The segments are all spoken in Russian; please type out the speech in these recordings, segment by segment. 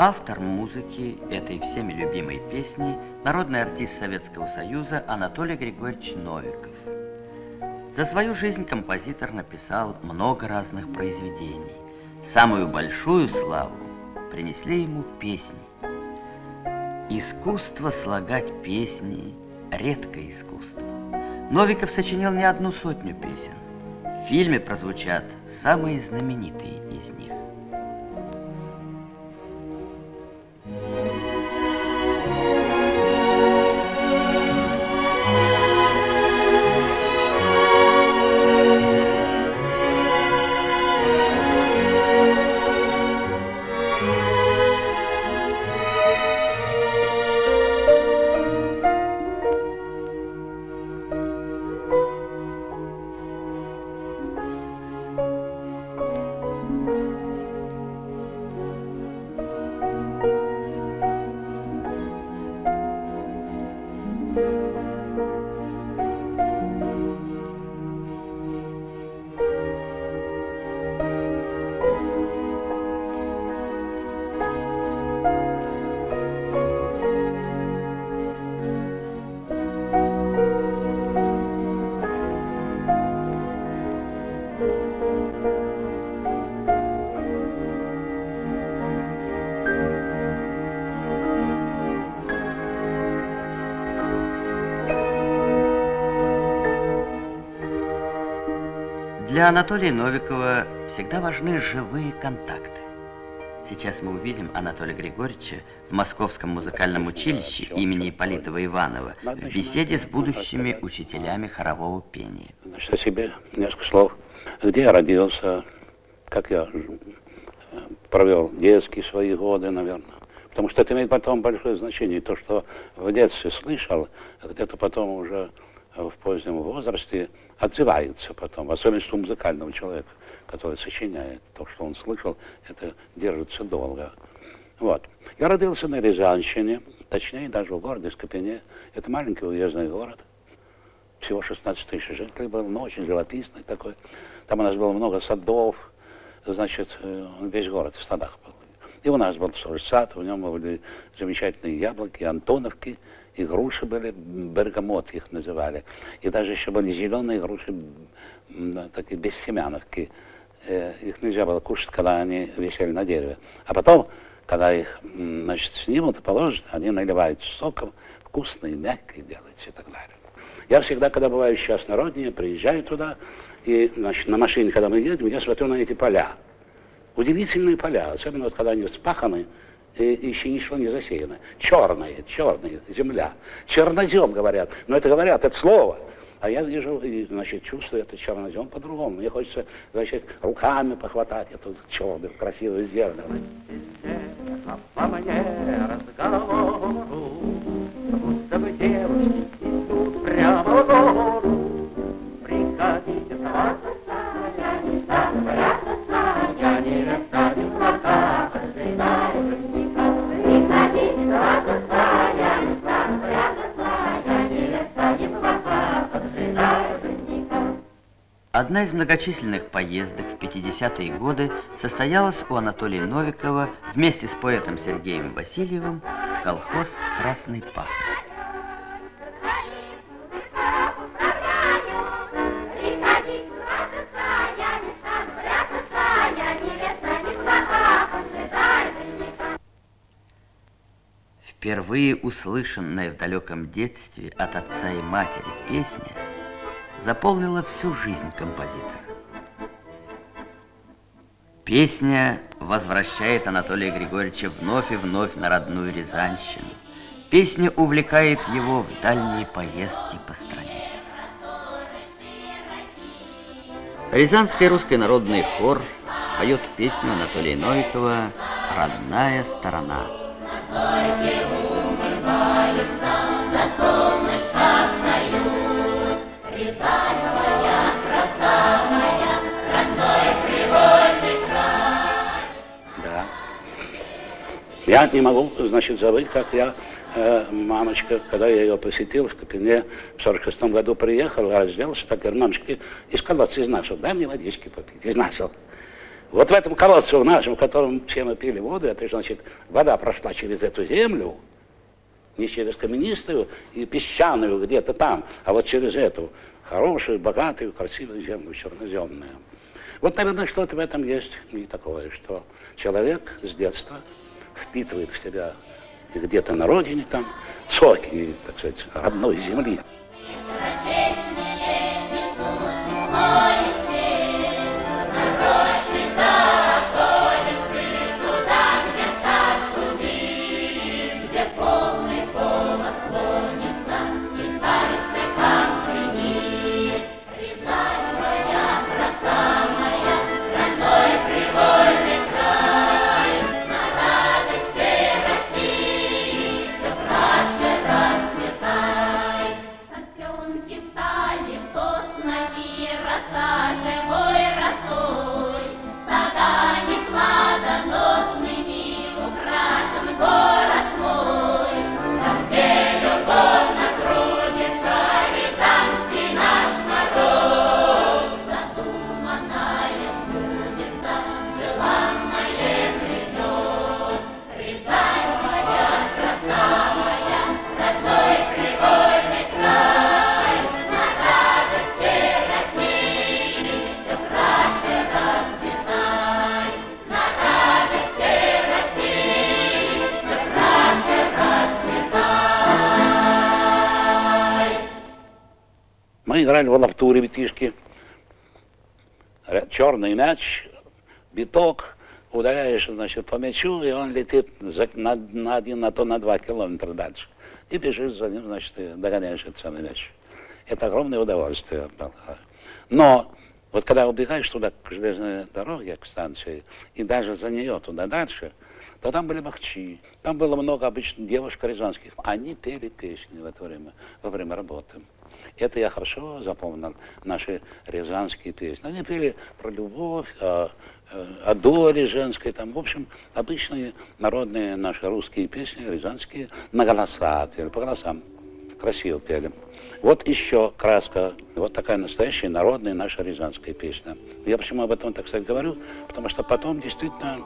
Автор музыки этой всеми любимой песни – народный артист Советского Союза Анатолий Григорьевич Новиков. За свою жизнь композитор написал много разных произведений. Самую большую славу принесли ему песни. Искусство слагать песни – редкое искусство. Новиков сочинил не одну сотню песен. В фильме прозвучат самые знаменитые из них. Для Анатолия Новикова всегда важны живые контакты. Сейчас мы увидим Анатолия Григорьевича в Московском музыкальном училище имени Ипполитова Иванова в беседе с будущими учителями хорового пения. Значит, о себе несколько слов. Где я родился, как я провел детские свои годы, наверное. Потому что это имеет потом большое значение. То, что в детстве слышал, где-то потом уже в позднем возрасте отзывается потом, особенно что у музыкального человека, который сочиняет то, что он слышал, это держится долго. Вот. Я родился на Рязанщине, точнее даже в городе Скопине. Это маленький уездный город. Всего 16 тысяч жителей был, но очень живописный такой. Там у нас было много садов, значит, э, весь город в садах был. И у нас был свой сад, в нем были замечательные яблоки, антоновки, и груши были, бергамот их называли. И даже еще были зеленые груши, такие бессемяновки. Э, их нельзя было кушать, когда они висели на дереве. А потом, когда их, значит, снимут и положат, они наливают соком, вкусные, мягкие делаются и так далее. Я всегда, когда бываю сейчас на родине, приезжаю туда, и значит, на машине, когда мы едем, я смотрю на эти поля. Удивительные поля, особенно вот когда они вспаханы, еще ничего не засеяно. Черная, черная земля. Чернозем, говорят. Но это говорят, это слово. А я вижу, значит, чувствую этот чернозем по-другому. Мне хочется, значит, руками похватать эту черную, красивую землю. Будто бы девушки идут прямо в гору. Одна из многочисленных поездок в 50-е годы состоялась у Анатолия Новикова вместе с поэтом Сергеем Васильевым в колхоз «Красный пахарь». Впервые услышанная в далеком детстве от отца и матери песня заполнила всю жизнь композитора. Песня возвращает Анатолия Григорьевича вновь и вновь на родную Рязанщину. Песня увлекает его в дальние поездки по стране. Рязанский русский народный хор поет песню Анатолия Новикова «Родная сторона». Зорьки умываются, на солнышко Я не могу, значит, забыть, как я э, мамочка, когда я ее посетил в Копене, в 46 году приехал, разделся, так говорю, мамочки, из колодца из нашего, дай мне водички попить, из. Вот в этом колодце в нашем, в котором все мы пили воду, это значит, вода прошла через эту землю, не через каменистую и песчаную где-то там, а вот через эту хорошую, богатую, красивую землю, черноземную. Вот, наверное, что-то в этом есть и такое, что человек с детства впитывает в себя где-то на родине там соки, так сказать, родной земли. Сердечные играли в лапту ребятишки. Черный мяч, биток, ударяешь, значит, по мячу, и он летит за, на, на один, на то, на два километра дальше. И бежишь за ним, значит, и догоняешь этот самый мяч. Это огромное удовольствие. Но вот когда убегаешь туда, к железной дороге, к станции, и даже за нее туда дальше, то там были бахчи, там было много обычных девушек рязанских. Они пели песни в это время, во время работы. Это я хорошо запомнил, наши рязанские песни. Они пели про любовь, о, о доле женской, там, в общем, обычные народные наши русские песни, рязанские, на голоса пели, по голосам красиво пели. Вот еще краска, вот такая настоящая народная наша рязанская песня. Я почему об этом, так сказать, говорю? Потому что потом действительно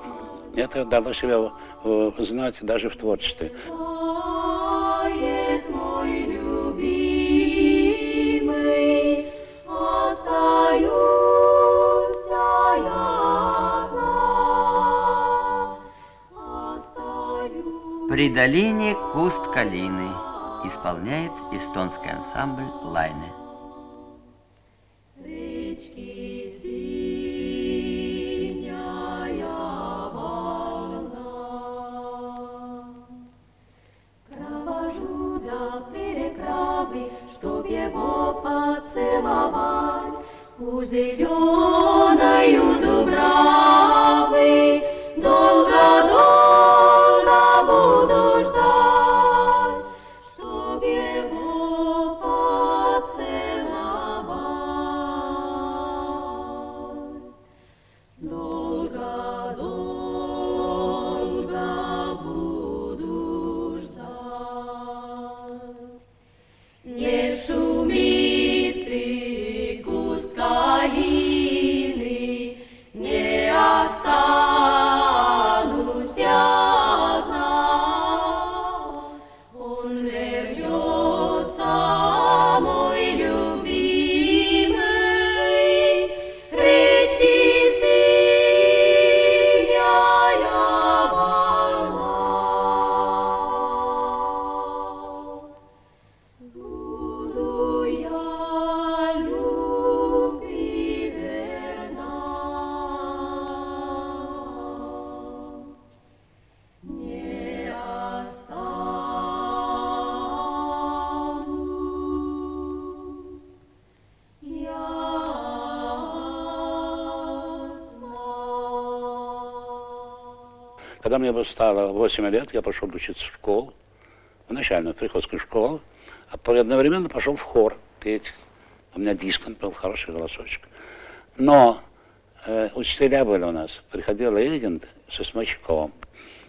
это дало себя э, знать даже в творчестве. При долине куст калины исполняет эстонский ансамбль Лайне. чтоб его поцеловать у зеленою дубравы мне стало 8 лет, я пошел учиться в школу, в начальную приходскую школу, а одновременно пошел в хор петь. У меня дисконт был, хороший голосочек. Но э, учителя были у нас. Приходил регент со смычком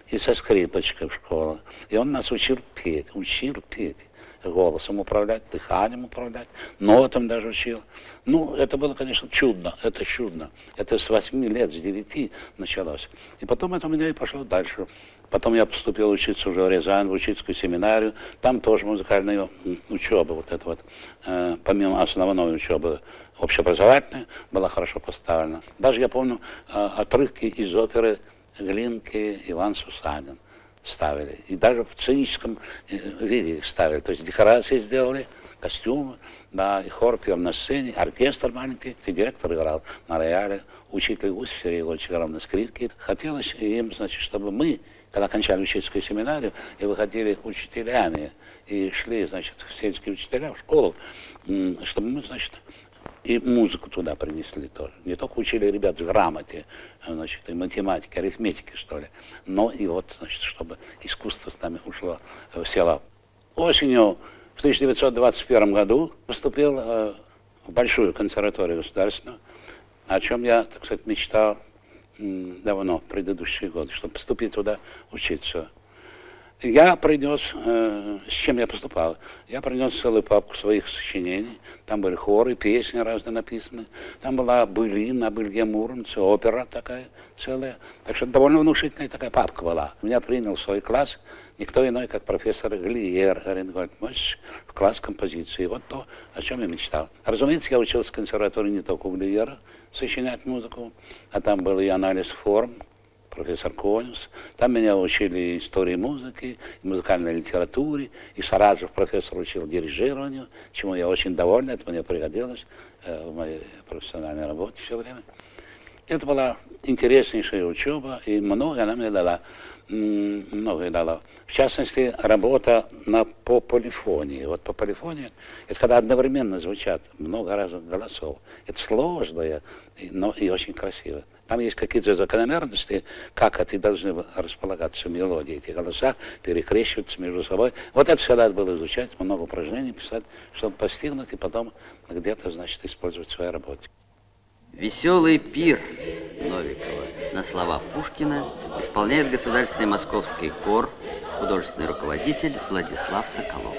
и со скрипочкой в школу. И он нас учил петь, учил петь. Голосом управлять, дыханием управлять, нотам даже учил. Ну, это было, конечно, чудно, это чудно. Это с 8 лет, с 9 началось. И потом это у меня и пошло дальше. Потом я поступил учиться уже в Рязань, в учительскую семинарию. Там тоже музыкальная учеба, вот это вот, э, помимо основной учебы общеобразовательной, была хорошо поставлена. Даже я помню э, отрывки из оперы Глинки Иван Сусанин ставили. И даже в сценическом э, виде их ставили. То есть декорации сделали, костюмы, да, и хор пел на сцене, оркестр маленький, и директор играл на рояле, учитель Гусев Сергей Егорович играл на скрипке. Хотелось им, значит, чтобы мы, когда кончали учительскую семинарию, и выходили учителями, и шли, значит, в сельские учителя в школу, чтобы мы, значит, и музыку туда принесли тоже. Не только учили ребят грамоте, значит, и математике, арифметике, что ли, но и вот, значит, чтобы искусство с нами ушло в села. Осенью в 1921 году поступил э, в Большую консерваторию государственную, о чем я, так сказать, мечтал давно, в предыдущие годы, чтобы поступить туда учиться я принес, э, с чем я поступал, я принес целую папку своих сочинений. Там были хоры, песни разные написаны. Там была былин на былье Муромце, опера такая целая. Так что довольно внушительная такая папка была. Меня принял в свой класс никто иной, как профессор Глиер Оренгольд Мощ в класс композиции. Вот то, о чем я мечтал. Разумеется, я учился в консерватории не только у Глиера сочинять музыку, а там был и анализ форм, профессор Конюс. Там меня учили истории музыки, музыкальной литературе. И Сараджев профессор учил дирижированию, чему я очень доволен, это мне пригодилось э, в моей профессиональной работе все время. Это была интереснейшая учеба, и много она мне дала. Многое дала. В частности, работа на, по полифонии. Вот по полифонии, это когда одновременно звучат много разных голосов. Это сложное, но и очень красиво. Там есть какие-то закономерности, как это должны располагаться мелодии, эти голоса перекрещиваться между собой. Вот это все надо было изучать, много упражнений писать, чтобы постигнуть и потом где-то, значит, использовать в своей работе. Веселый пир Новикова на слова Пушкина исполняет Государственный московский хор, художественный руководитель Владислав Соколов.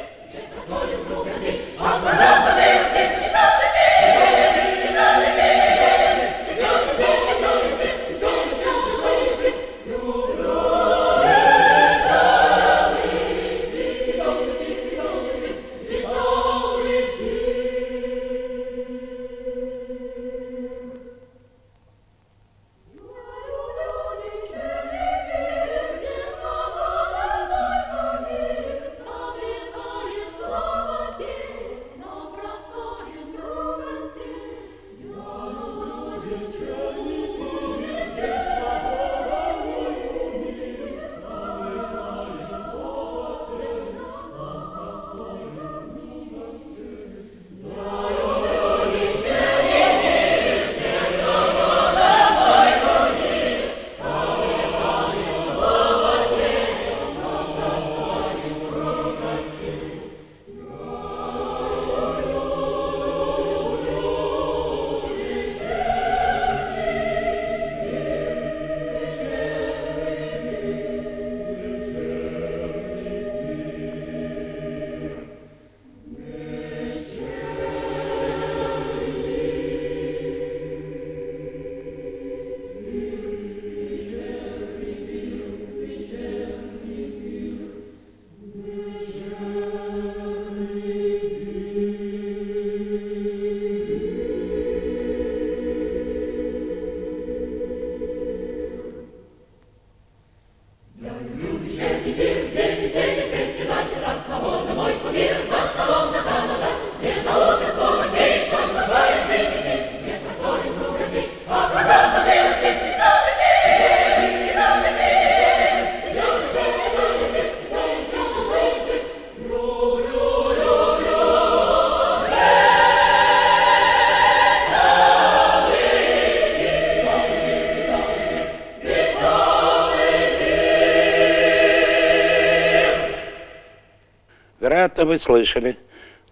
Вы слышали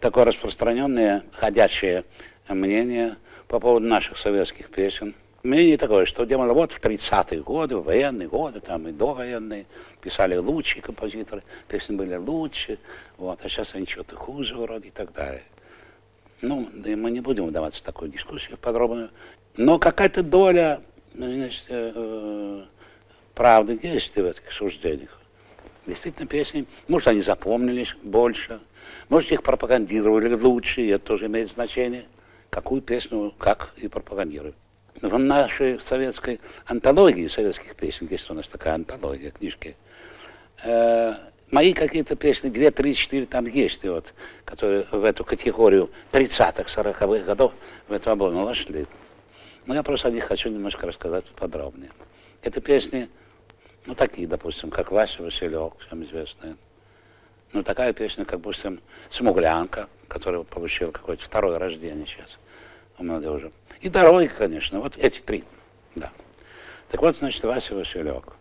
такое распространенное, ходячее мнение по поводу наших советских песен. Мнение такое, что дело вот в 30-е годы, в военные годы, там и довоенные, писали лучшие композиторы, песни были лучше, вот, а сейчас они что-то хуже вроде и так далее. Ну, да мы не будем вдаваться в такую дискуссию подробную, но какая-то доля значит, э, э, правды есть в этих суждениях. Действительно, песни, может, они запомнились больше, может, их пропагандировали лучше, это тоже имеет значение, какую песню, как и пропагандируют в нашей советской антологии советских песен, есть у нас такая антология, книжки, э, мои какие-то песни, две, три, четыре там есть, вот, которые в эту категорию 30-х, 40-х годов в эту альбом вошли. Но я просто о них хочу немножко рассказать подробнее. Это песни, ну, такие, допустим, как Вася Василек, всем известная. Ну, такая песня, как, допустим, «Смуглянка», которая получила какое-то второе рождение сейчас у молодежи. И дороги, конечно, вот эти три. Да. Так вот, значит, Вася Василек.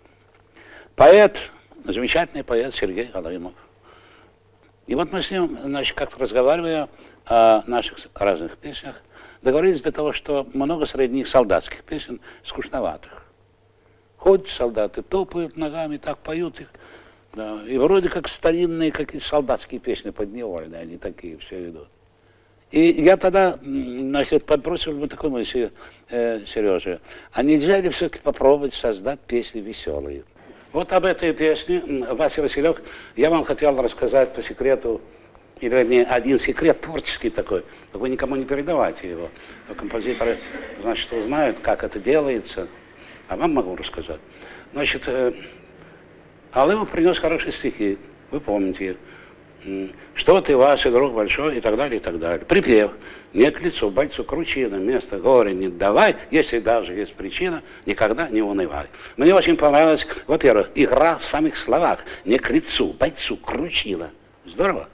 Поэт, замечательный поэт Сергей Алымов. И вот мы с ним, значит, как-то разговаривая о наших разных песнях, договорились для того, что много среди них солдатских песен скучноватых. Ходят солдаты, топают ногами, так поют их. Да, и вроде как старинные какие-то солдатские песни подневольные, они такие все идут. И я тогда, значит, подбросил бы такой мысль, э, Сереже, а нельзя ли все-таки попробовать создать песни веселые? Вот об этой песне, Вася Василек, я вам хотел рассказать по секрету, или вернее, один секрет творческий такой, вы никому не передавайте его. Композиторы, значит, узнают, как это делается, а вам могу рассказать. Значит, э, Алымов принес хорошие стихи, вы помните что ты, ваш друг большой, и так далее, и так далее. Припев. Не к лицу бойцу кручина, место горе не давай, если даже есть причина, никогда не унывай. Мне очень понравилась, во-первых, игра в самих словах. Не к лицу, бойцу кручина. Здорово.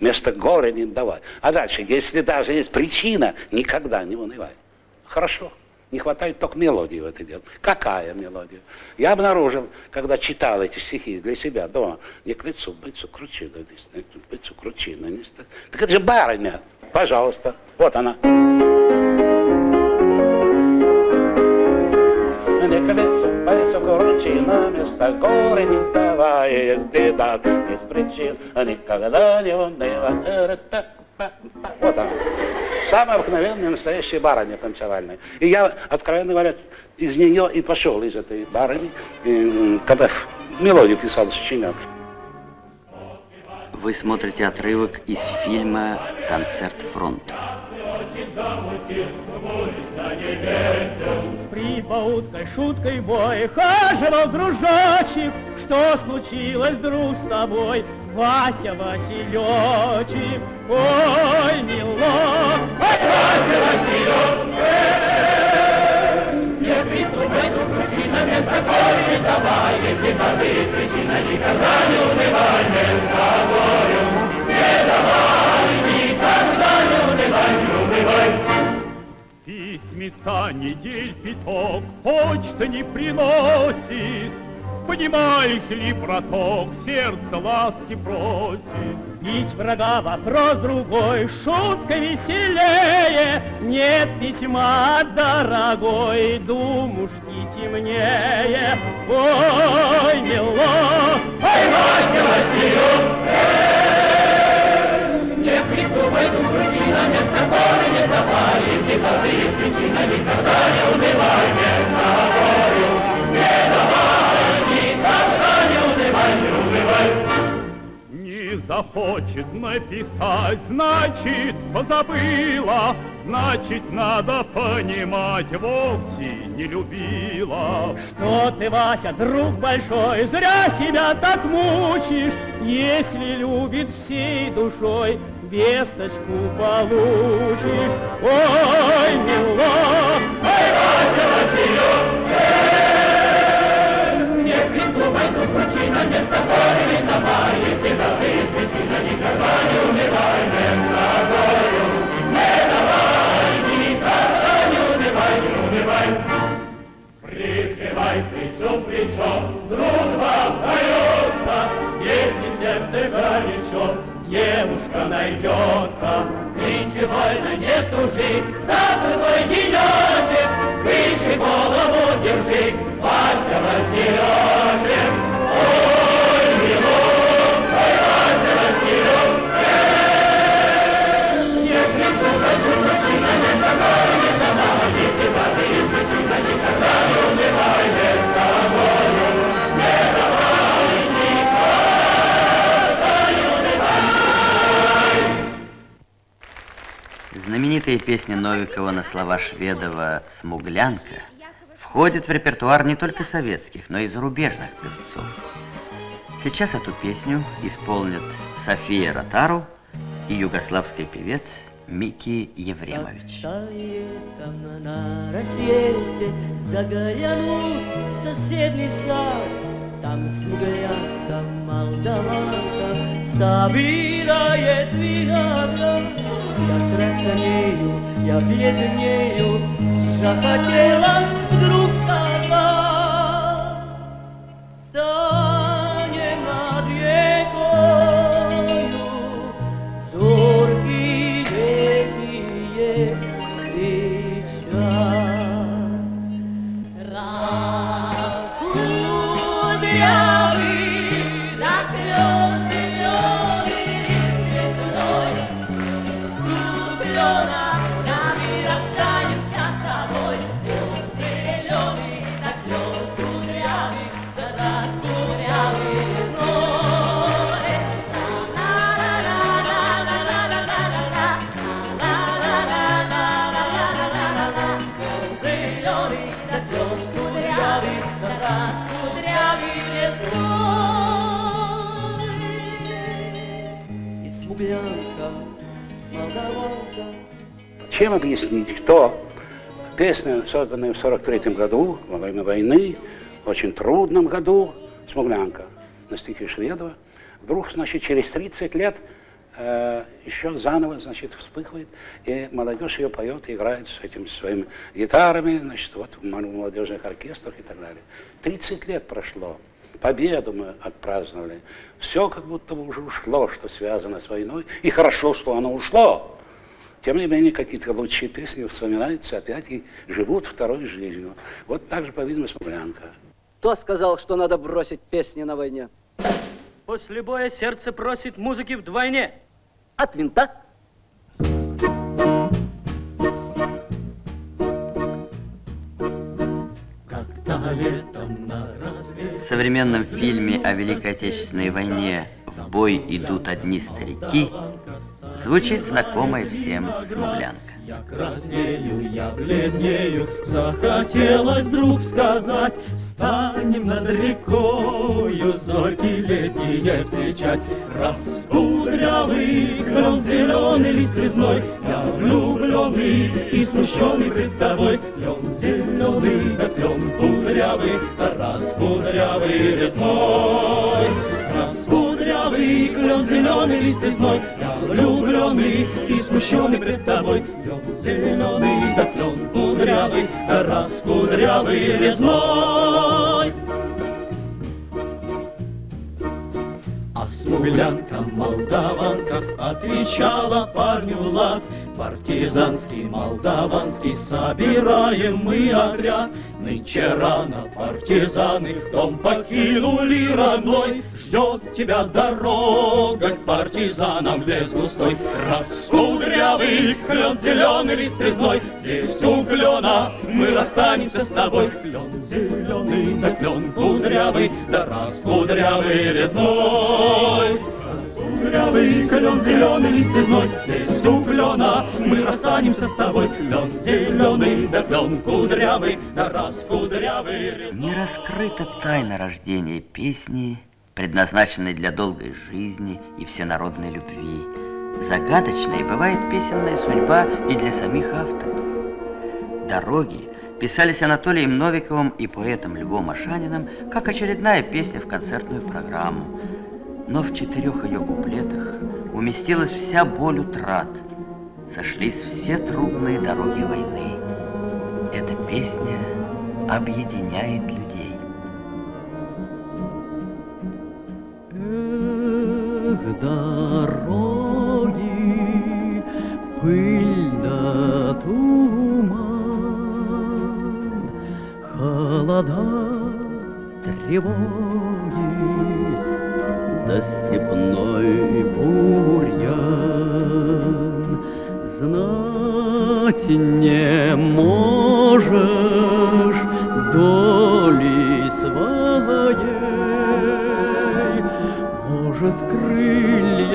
Место горе не давай. А дальше, если даже есть причина, никогда не унывай. Хорошо. Не хватает только мелодии в это дело. Какая мелодия? Я обнаружил, когда читал эти стихи для себя дома, не к лицу, быть кручина, быть кручина. Так это же барыня. Пожалуйста, вот она. Не к лицу, быть кручина, место горы не давай, беда, без причин, никогда не унывай. Вот она. Самая обыкновенная, настоящая барыня танцевальная. И я, откровенно говоря, из нее и пошел, из этой барыни, и, когда мелодию писал, сочинял. Вы смотрите отрывок из фильма «Концерт фронта». С прибауткой, шуткой бой Хаживал дружочек. Что случилось, друг, с тобой? Вася Василечек Ой, милок. Ой, Вася Василек Не прицупай, причина Вместо горя не давай Если даже есть причина Никогда не унывай Вместо горя не давай Письмеца недель пяток, почта не приносит. Понимаешь ли, браток, сердце ласки просит. Ведь врага вопрос другой, шутка веселее. Нет письма, дорогой, думушки темнее. Ой, мило, ой, Вася Василек, не к лицу пойду место горы не давай, если даже есть причина, никогда не унывай, место горю не давай, никогда не унывай, не унывай. Не захочет написать, значит, позабыла, Значит, надо понимать, вовсе не любила. Что ты, Вася, друг большой, зря себя так мучишь, Если любит всей душой, весточку получишь. Ой, милок, ой, Вася Василек, не крицу бойцу причина, место не давай, если даже есть причина, никогда не умирай, место горю не давай, никогда не унывай, не унывай. Прикрывай плечо плечо, дружба остается, если сердце горячо, девушка найдется. Нынче больно не тужи, забывай денечек, выше голову держи, Вася Василечек. Знаменитые песни Новикова на слова Шведова «Смуглянка» входят в репертуар не только советских, но и зарубежных певцов. Сейчас эту песню исполнят София Ротару и югославский певец Мики Евремович. там на рассвете заглянул в соседний сад, там смуглянка, молдаванка собирает виноград. ja kresenieju, ja biednieju i za takie las dróg skaza. Чем объяснить, что песня, созданная в 43 году, во время войны, в очень трудном году, «Смуглянка» на стихи Шведова, вдруг, значит, через 30 лет э, еще заново, значит, вспыхивает, и молодежь ее поет и играет с этими своими гитарами, значит, вот в мол- молодежных оркестрах и так далее. 30 лет прошло. Победу мы отпраздновали. Все как будто бы уже ушло, что связано с войной. И хорошо, что оно ушло. Тем не менее, какие-то лучшие песни вспоминаются опять и живут второй жизнью. Вот так же, по-видимому, «Смуглянка». Кто сказал, что надо бросить песни на войне? После боя сердце просит музыки вдвойне. От винта? В современном фильме о Великой Отечественной войне «В бой идут одни старики» звучит знакомая всем «Смуглянка». Я краснею, я бледнею, захотелось вдруг сказать, Станем над рекою зорьки летние встречать. Раскудрявый клен зеленый лист резной, Я влюбленный и смущенный пред тобой. Клен зеленый, да клен кудрявый, да раскудрявый резной. Раскудрявый клен зеленый лист резной, влюбленный и смущенный пред тобой. Клен зеленый, да клен кудрявый, да раскудрявый резной. А смуглянка, молдаванка Отвечала парню лад Партизанский, молдаванский Собираем мы отряд. Нынче рано партизаны Дом покинули родной. Ждет тебя дорога К партизанам в лес густой. Раскудрявый клен зеленый лист резной. Здесь у клена мы расстанемся с тобой. Клен зеленый, да клен кудрявый Да раскудрявый резной Раскудрявый клен зеленый лист резной Здесь у клена мы расстанемся с тобой Клен зеленый, да клен кудрявый Да раскудрявый резной Не раскрыта тайна рождения песни, предназначенной для долгой жизни и всенародной любви. Загадочной бывает песенная судьба и для самих авторов. «Дороги» писались Анатолием Новиковым и поэтом Львом Ашаниным как очередная песня в концертную программу. Но в четырех ее куплетах уместилась вся боль утрат. Сошлись все трудные дороги войны. Эта песня объединяет людей. Эх, дороги, пыль да туман, холода, тревоги, да степной бурьян. Знать не можешь доли своей, может, крылья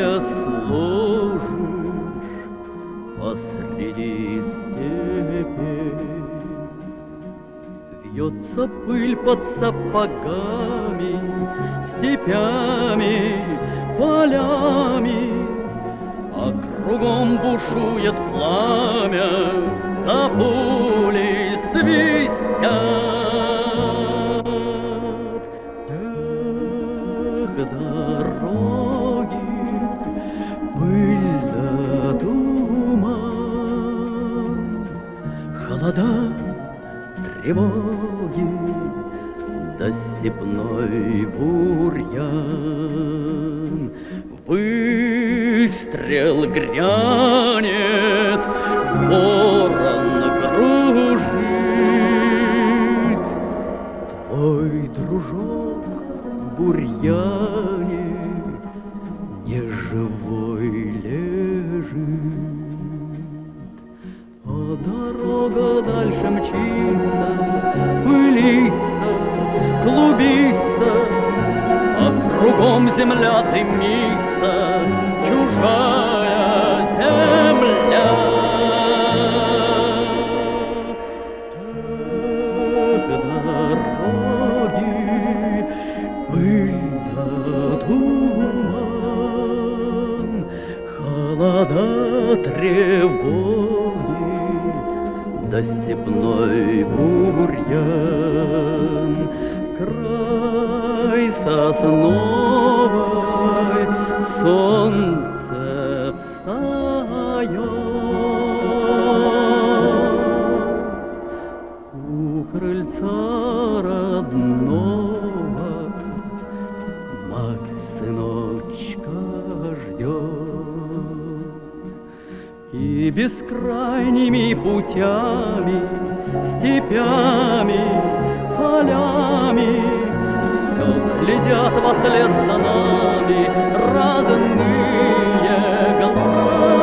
Вьется пыль под сапогами, степями, полями, А кругом бушует пламя, а пули свистят. Эх, дороги, пыль да туман, Холода, тревоги, да степной бурьян. Выстрел грянет, ворон кружит. Твой дружок в земля дымится, чужая У крыльца родного мать сыночка ждет. И бескрайними путями, степями, полями Все глядят во след за нами родные глаза.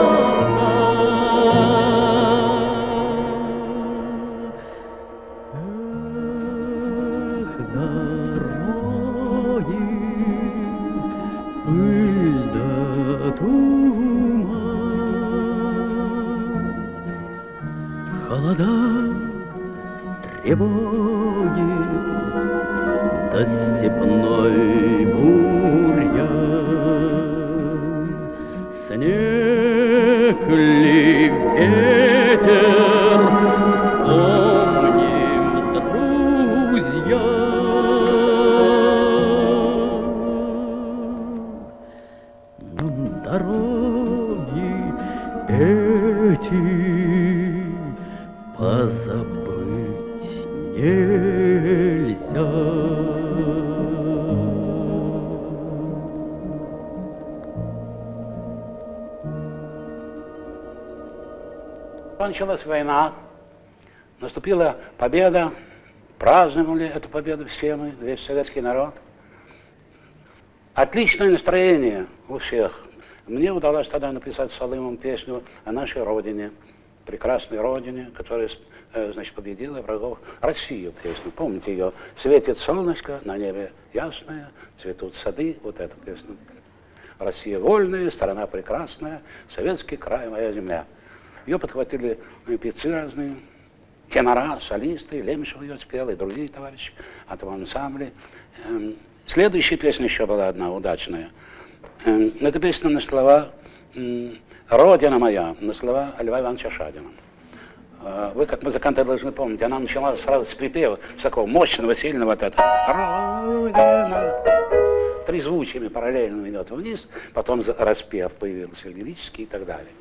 Кончилась война, наступила победа, праздновали эту победу все мы, весь советский народ. Отличное настроение у всех. Мне удалось тогда написать с Алымом песню о нашей родине, прекрасной родине, которая э, значит, победила врагов. Россию песню, помните ее? «Светит солнышко, на небе ясное, цветут сады», вот эту песню. Россия вольная, страна прекрасная, советский край, моя земля. Ее подхватили певцы разные, тенора, солисты, Лемешев ее спел, и другие товарищи, а там ансамбли. Эм, Следующая песня еще была одна удачная. Эм, Эта песня на слова «Родина моя», на слова Льва Ивановича Шадина. Э, Вы, как музыканты, должны помнить, она начала сразу с припева, с такого мощного, сильного вот это «Родина». Трезвучиями параллельно идет вниз, потом распев появился лирический и так далее.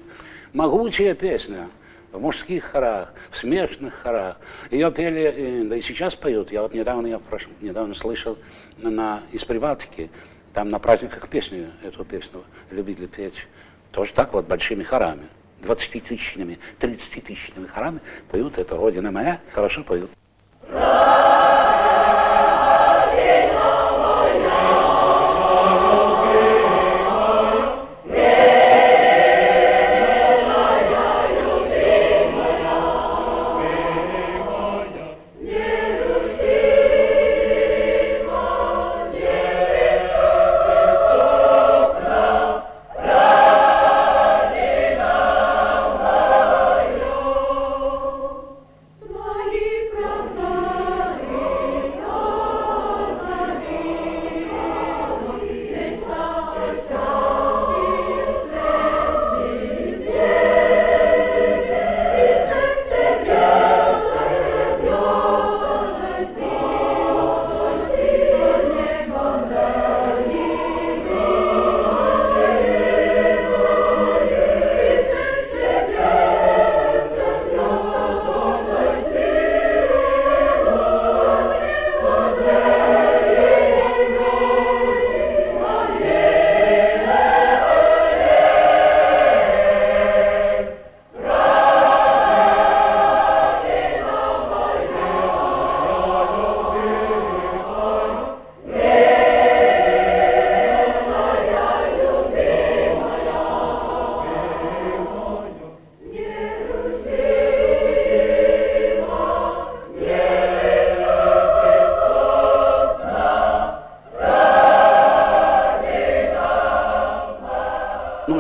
Могучая песня в мужских хорах, в смешных хорах. Ее пели, э, да и сейчас поют. Я вот недавно, я прош- недавно слышал на, из Прибалтики, там на праздниках песни, эту песню любили петь. Тоже так вот, большими хорами. 20-тысячными, 30-тысячными хорами поют «Это Родина моя», хорошо поют. Родина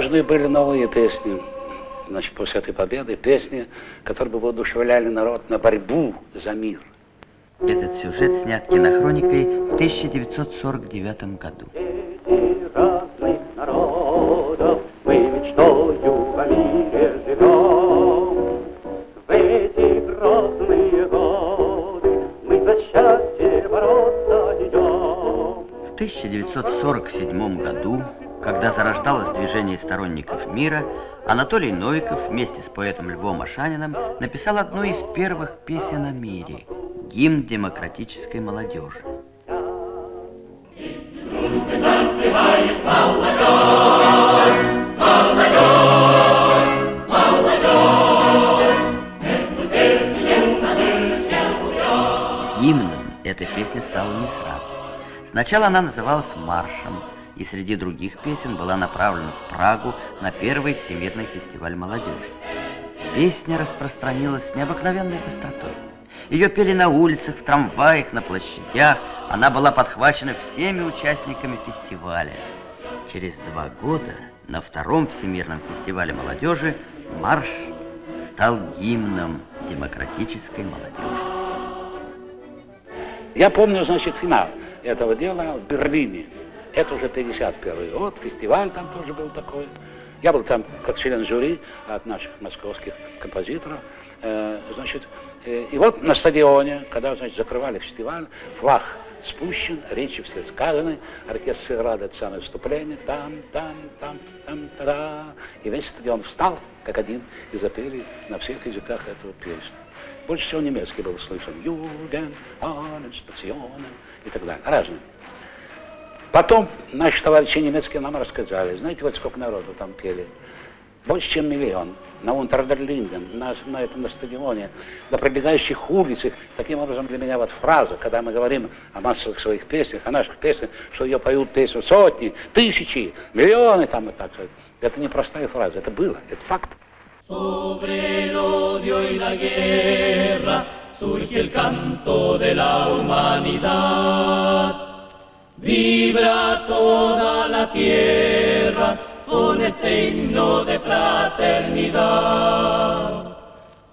нужны были новые песни. Значит, после этой победы песни, которые бы воодушевляли народ на борьбу за мир. Этот сюжет снят кинохроникой в 1949 году. Зарождалось движение сторонников мира, Анатолий Новиков вместе с поэтом Львом Ашаниным написал одну из первых песен о мире – гимн демократической молодежи. Гимном эта песня стала не сразу. Сначала она называлась «Маршем», и среди других песен была направлена в Прагу на первый Всемирный фестиваль молодежи. Песня распространилась с необыкновенной быстротой. Ее пели на улицах, в трамваях, на площадях. Она была подхвачена всеми участниками фестиваля. Через два года на втором Всемирном фестивале молодежи марш стал гимном демократической молодежи. Я помню, значит, финал этого дела в Берлине. Это уже 51 год, фестиваль там тоже был такой. Я был там как член жюри от наших московских композиторов. Э, значит, э, и вот на стадионе, когда, значит, закрывали фестиваль, флаг спущен, речи все сказаны, оркестр сыграл это самое выступление, там, там, там, там, та И весь стадион встал, как один, и запели на всех языках эту песню. Больше всего немецкий был слышен. Юген, Анен, Стационен и так далее. Разные. Потом наши товарищи немецкие нам рассказали, знаете, вот сколько народу там пели? Больше, чем миллион. На Унтердерлинден, на, на этом на стадионе, на пробегающих улицах. Таким образом, для меня вот фраза, когда мы говорим о массовых своих песнях, о наших песнях, что ее поют песню сотни, тысячи, миллионы там и так далее. Это не простая фраза, это было, это факт. Surge el canto de la humanidad. Vibra toda la tierra con este himno de fraternidad.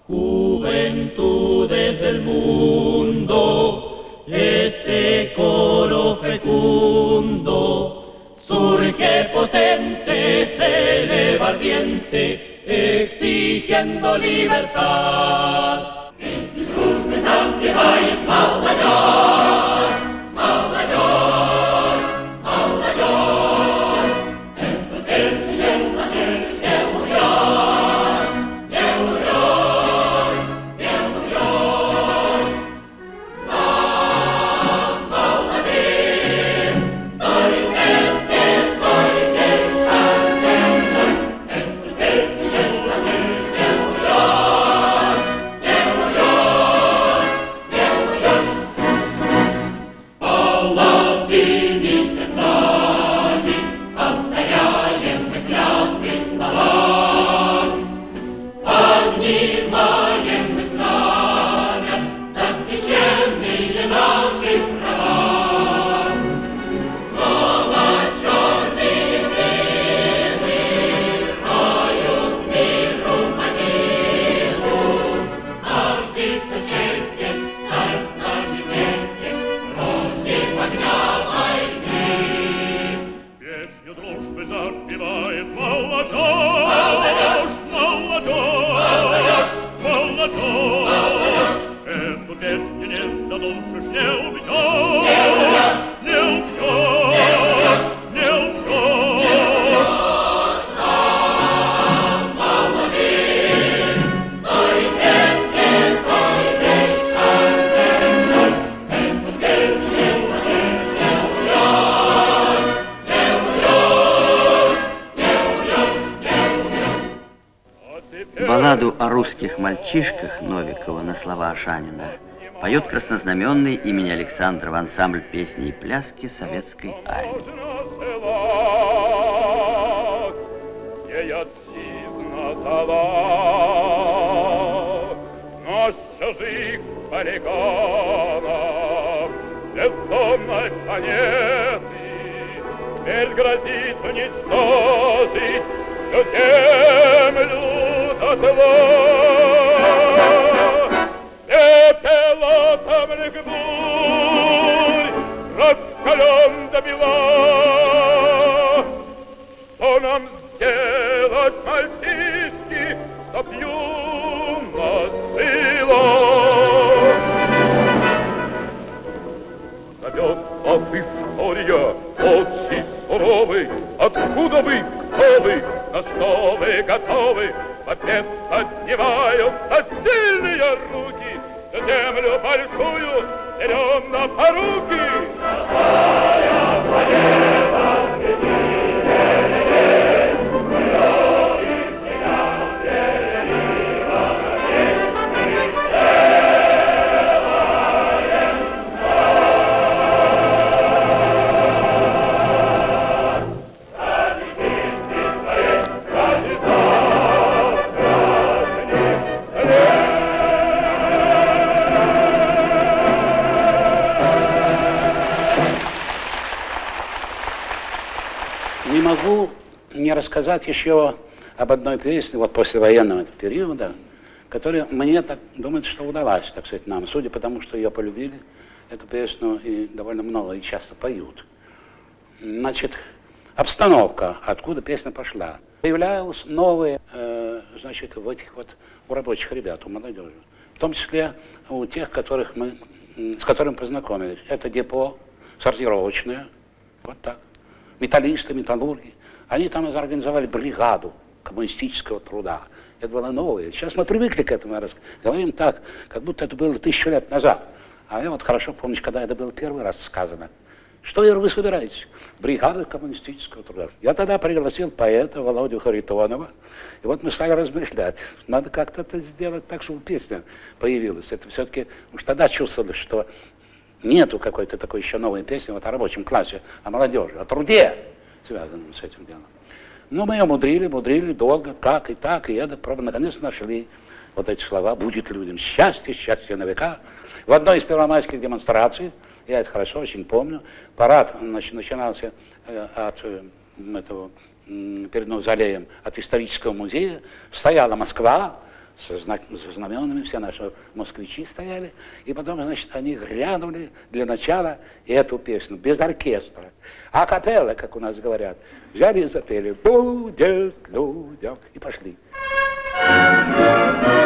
Juventudes del mundo, este coro fecundo, surge potente, se eleva ardiente, exigiendo libertad. Es mi. Русских мальчишках Новикова на слова Ашанина поет краснознаменный имени Александрова ансамбль песни и пляски советской армии. Наш чужих полигонов, бездомной планеты, Теперь грозит уничтожить всю землю дотла. Бела. Что нам сделать, мальчишки, чтоб юность жила? Зовет вас история, очень суровый, Откуда вы, кто вы, на что вы готовы? В ответ поднимаются сильные руки, За землю большую берем на поруки. Не могу не рассказать еще об одной песне, вот послевоенного периода, которая мне так думается, что удалась, так сказать, нам, судя по тому, что ее полюбили, эту песню и довольно много и часто поют. Значит, обстановка, откуда песня пошла. Появлялись новые, э, значит, в этих вот, у рабочих ребят, у молодежи. В том числе у тех, которых мы, с которыми познакомились. Это депо, сортировочное, вот так металлисты, металлурги. Они там организовали бригаду коммунистического труда. Это было новое. Сейчас мы привыкли к этому, говорим так, как будто это было тысячу лет назад. А я вот хорошо помню, когда это было первый раз сказано. Что Ира, вы собираетесь? Бригада коммунистического труда. Я тогда пригласил поэта Володю Харитонова. И вот мы стали размышлять. Надо как-то это сделать так, чтобы песня появилась. Это все-таки, уж тогда чувствовали, что нету какой-то такой еще новой песни вот о рабочем классе, о молодежи, о труде, связанном с этим делом. Ну, мы ее мудрили, мудрили долго, как и так, и это, правда, наконец нашли вот эти слова «будет людям счастье, счастье на века». В одной из первомайских демонстраций, я это хорошо очень помню, парад значит, начинался э, от э, этого, перед Мавзолеем, от исторического музея, стояла Москва, со, знак, со знаменами, все наши москвичи стояли, и потом, значит, они грянули для начала эту песню, без оркестра. А капелла, как у нас говорят, взяли и запели «Будет людям» и пошли. Будет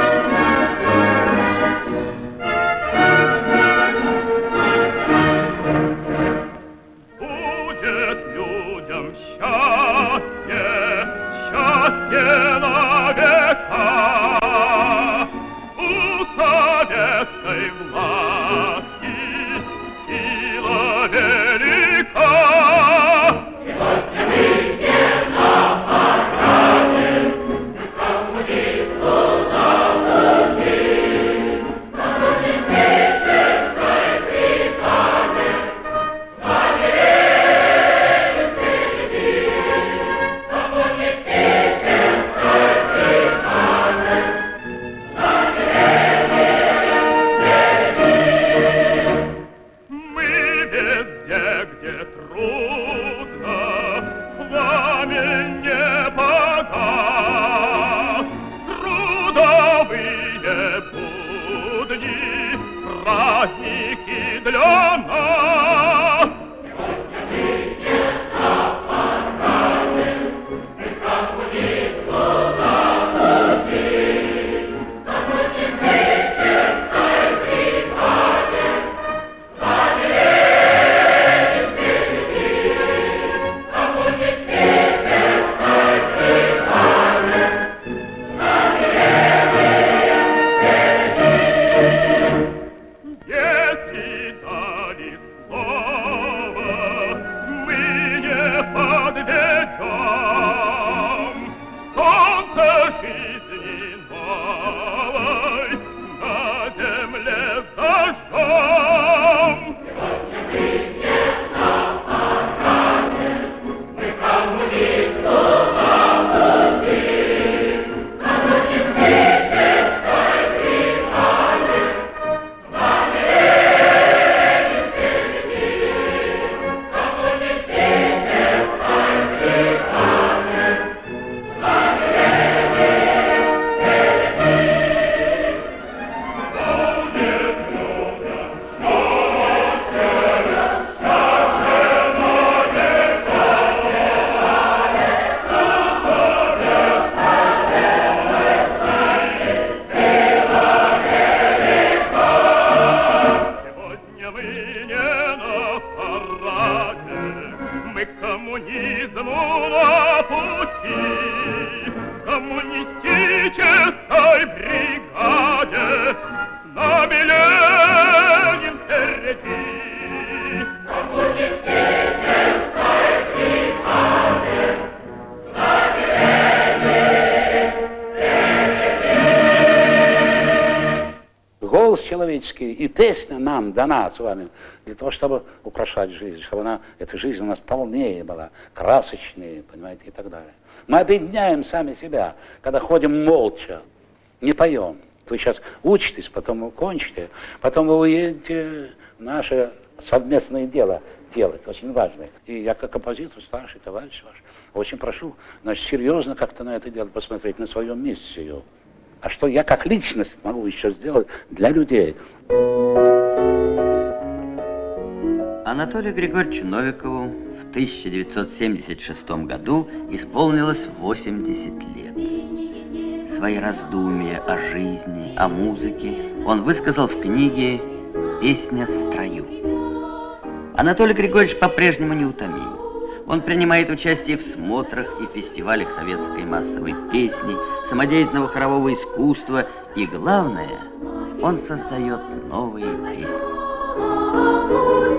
с вами для того, чтобы украшать жизнь, чтобы она, эта жизнь у нас полнее была, красочнее, понимаете, и так далее. Мы объединяем сами себя, когда ходим молча, не поем. Вы сейчас учитесь, потом вы кончите, потом вы уедете наше совместное дело делать, очень важное. И я как композитор, старший товарищ ваш, очень прошу, значит, серьезно как-то на это дело посмотреть, на своем месте. А что я как личность могу еще сделать для людей? Анатолию Григорьевичу Новикову в 1976 году исполнилось 80 лет. Свои раздумья о жизни, о музыке он высказал в книге «Песня в строю». Анатолий Григорьевич по-прежнему неутомим. Он принимает участие в смотрах и фестивалях советской массовой песни, самодеятельного хорового искусства и, главное, он создает новые песни.